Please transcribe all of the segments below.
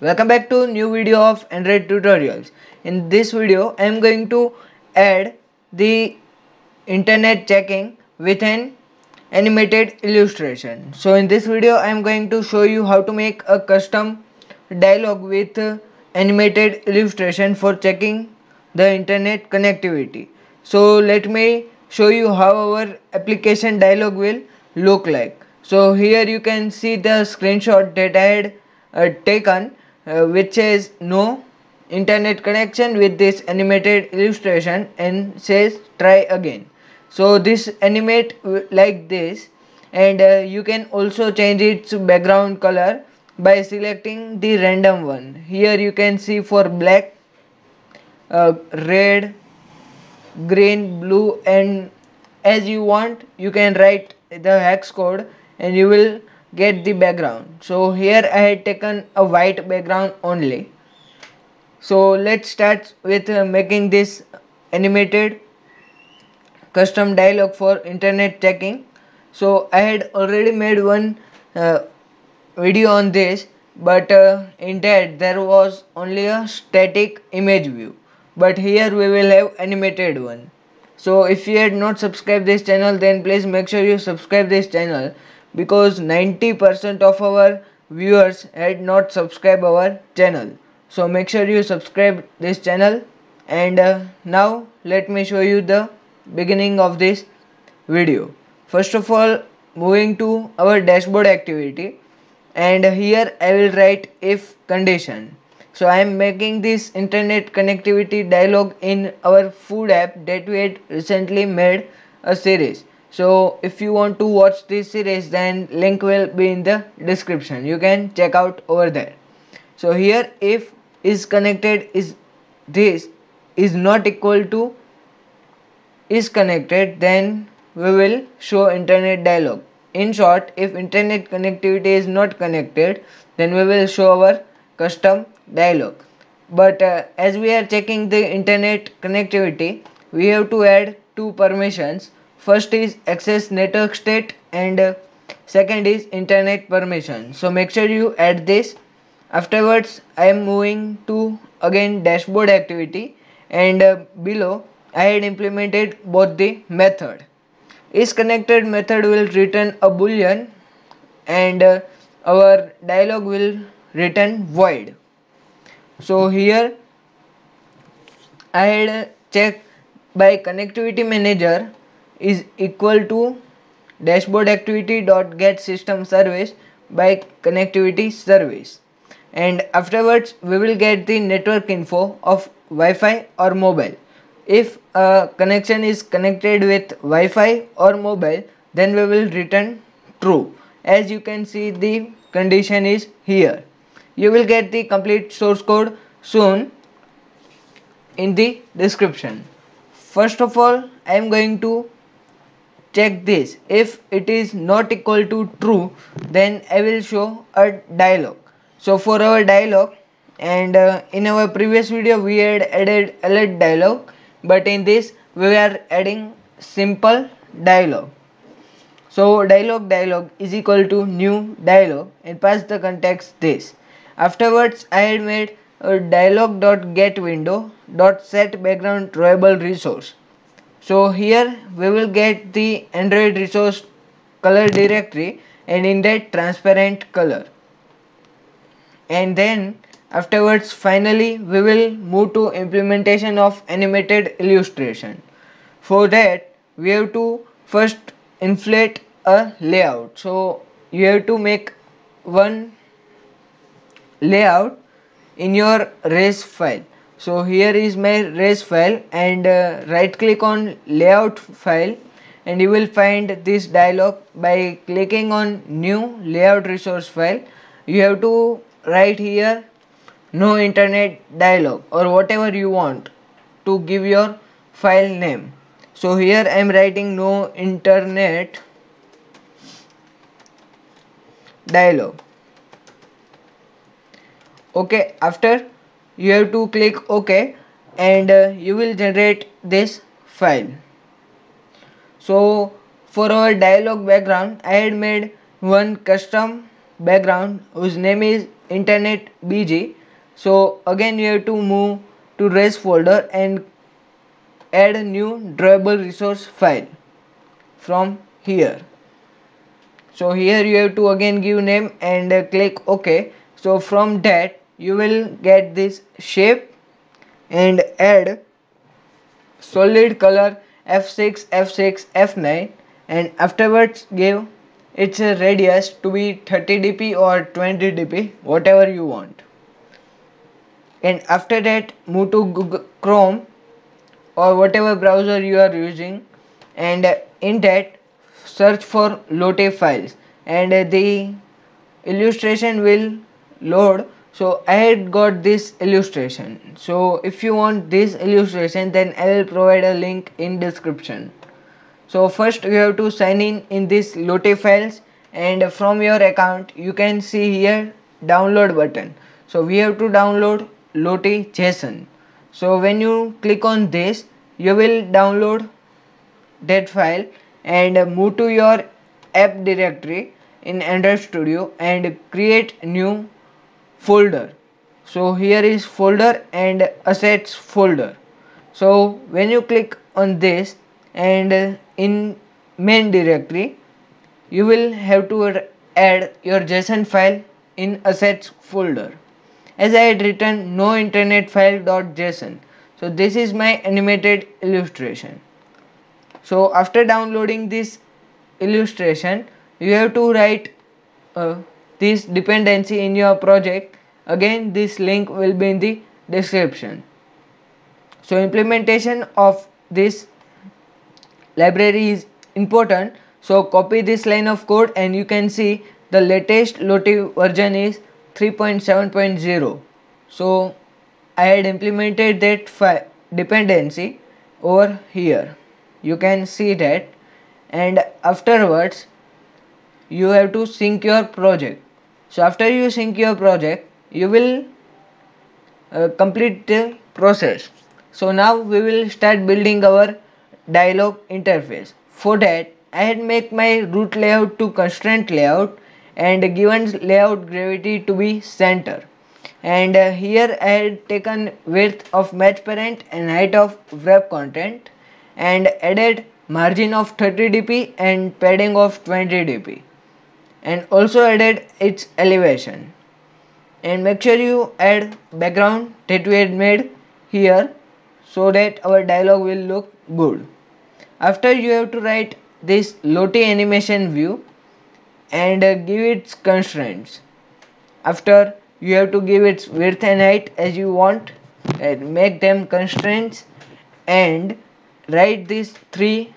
welcome back to new video of Android tutorials. In this video I am going to add the internet checking with an animated illustration. So in this video I am going to show you how to make a custom dialog with animated illustration for checking the internet connectivity. So let me show you how our application dialog will look like. So here you can see the screenshot that I had uh, taken uh, which says no internet connection with this animated illustration and says try again. So this animate like this and uh, you can also change its background color by selecting the random one. Here you can see for black uh, red green blue and as you want you can write the hex code and you will get the background. So here I had taken a white background only. So let's start with uh, making this animated custom dialog for internet checking so I had already made one uh, video on this but uh, in that there was only a static image view. But here we will have animated one. So if you had not subscribed this channel then please make sure you subscribe this channel because 90% of our viewers had not subscribed our channel. So make sure you subscribe this channel. And uh, now let me show you the beginning of this video. First of all moving to our dashboard activity. And here I will write if condition. So I am making this internet connectivity dialog in our food app that we had recently made a series so if you want to watch this series then link will be in the description. You can check out over there. So here if is connected is this is not equal to is connected then we will show internet dialog. In short if internet connectivity is not connected then we will show our custom dialog. But uh, as we are checking the internet connectivity we have to add two permissions first is access network state and uh, second is internet permission. So make sure you add this. Afterwards i am moving to again dashboard activity. And uh, below i had implemented both the method. Is connected method will return a boolean and uh, our dialog will return void. So here i had checked by connectivity manager is equal to dashboard activity dot get system service by connectivity service and afterwards we will get the network info of Wi-Fi or mobile. If a connection is connected with Wi-Fi or mobile then we will return true. As you can see the condition is here. You will get the complete source code soon in the description. First of all I am going to check this. If it is not equal to true then I will show a dialog. So for our dialog and uh, in our previous video we had added alert dialog but in this we are adding simple dialog. So dialog dialog is equal to new dialog. And pass the context this. Afterwards I had made a dialog dot get window dot set background drawable resource so here we will get the android resource color directory and in that transparent color. And then afterwards finally we will move to implementation of animated illustration. For that we have to first inflate a layout. So you have to make one layout in your res file so here is my res file and uh, right click on layout file and you will find this dialog. By clicking on new layout resource file you have to write here no internet dialog or whatever you want to give your file name. So here I am writing no internet dialog. Okay after you have to click ok and uh, you will generate this file. So for our dialog background I had made one custom background whose name is internet bg so again you have to move to res folder and add a new drawable resource file from here. So here you have to again give name and uh, click ok. So from that you will get this shape and add solid color f6 f6 f9 and afterwards give its radius to be 30 dp or 20 dp whatever you want. And after that move to Google Chrome or whatever browser you are using and in that search for Lottie files. And the illustration will load so I had got this illustration. So if you want this illustration then I will provide a link in description. So first you have to sign in in this Lottie files. And from your account you can see here download button. So we have to download Lottie JSON so when you click on this you will download that file and move to your app directory in Android Studio and create new folder. So here is folder and assets folder. So when you click on this and in main directory you will have to add your json file in assets folder. As i had written no internet file.json so this is my animated illustration. So after downloading this illustration you have to write uh, this dependency in your project again this link will be in the description. So implementation of this library is important. So copy this line of code and you can see the latest Lottie version is 3.7.0 so I had implemented that dependency over here. You can see that. And afterwards you have to sync your project so after you sync your project you will uh, complete the process. So now we will start building our dialog interface. For that I had make my root layout to constraint layout and given layout gravity to be center. And uh, here I had taken width of match parent and height of wrap content and added margin of 30 dp and padding of 20 dp and also added its elevation. And make sure you add background that we had made here so that our dialog will look good. After you have to write this Lottie animation view and uh, give its constraints. After you have to give its width and height as you want and make them constraints and write these three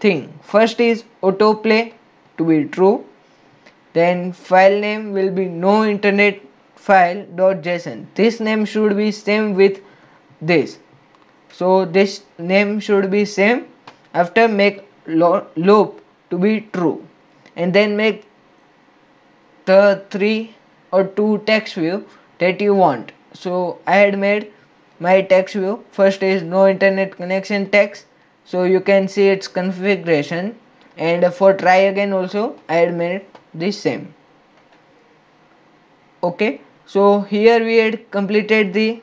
thing. First is autoplay to be true then file name will be no internet file dot json. This name should be same with this. So this name should be same after make loop to be true. And then make the three or two text view that you want. So I had made my text view. First is no internet connection text. So you can see its configuration. And for try again also I had made this same. Okay? So here we had completed the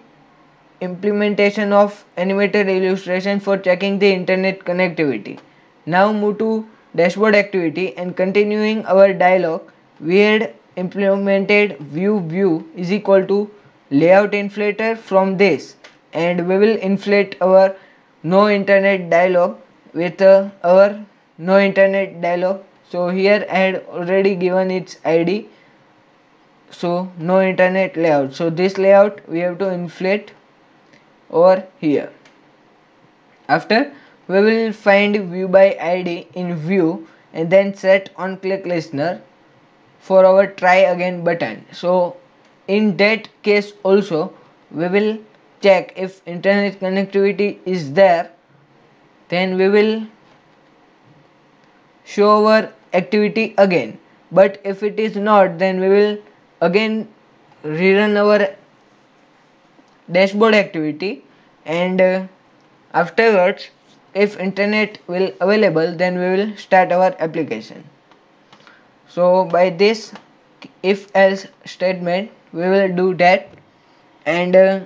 implementation of animated illustration for checking the internet connectivity. Now move to dashboard activity and continuing our dialog we had implemented view view is equal to layout inflator from this. And we will inflate our no internet dialog with uh, our no internet dialog so here I had already given its ID so no internet layout. So this layout we have to inflate over here. After we will find view by id in view and then set on click listener for our try again button. So in that case also we will check if internet connectivity is there. Then we will show our activity again. But if it is not then we will again rerun our dashboard activity. And uh, afterwards if internet will available then we will start our application. So by this if else statement we will do that. And uh,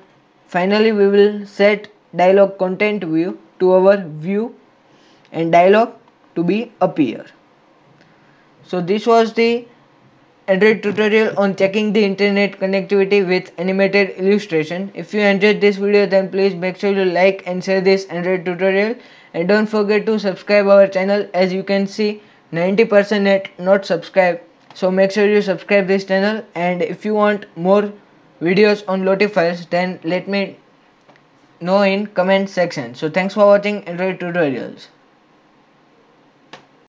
finally we will set dialog content view to our view and dialog to be appear so this was the Android tutorial on checking the internet connectivity with animated illustration. If you enjoyed this video then please make sure you like and share this Android tutorial. And don't forget to subscribe our channel. As you can see 90% not subscribed. So make sure you subscribe this channel. And if you want more videos on files then let me know in comment section. So thanks for watching android tutorials